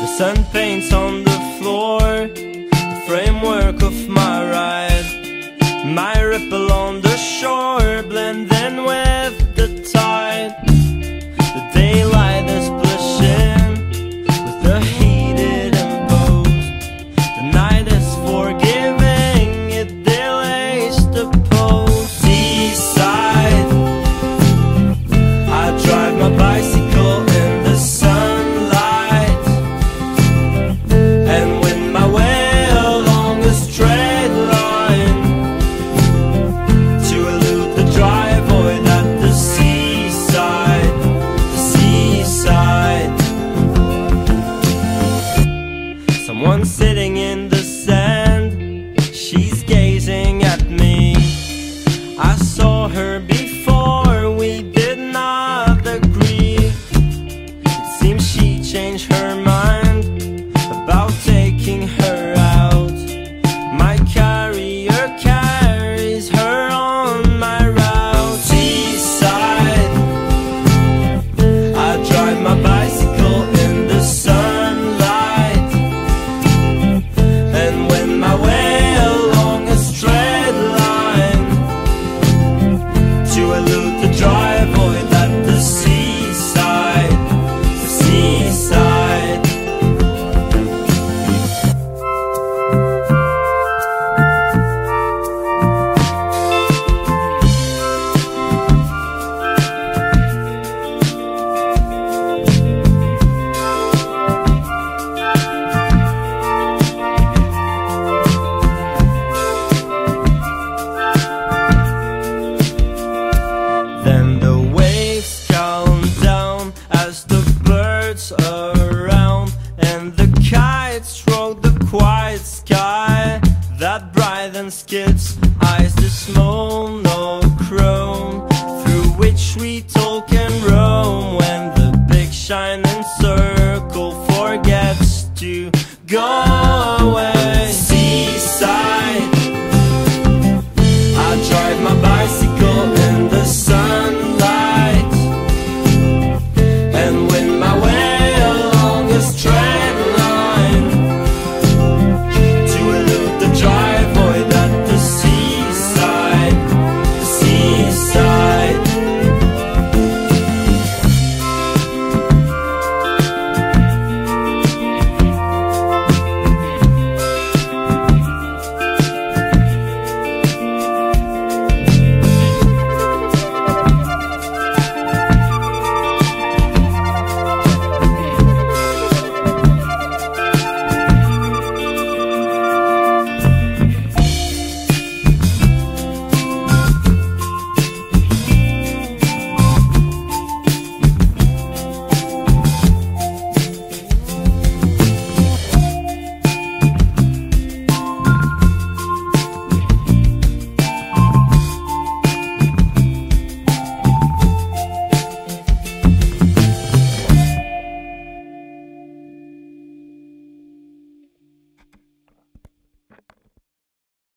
The sun paints on the floor The framework of my ride. My ripple on the shore Blend and wet saw her white sky that brightens, kids eyes the small monochrome through which we talk and roam. When the big shining circle forgets to go.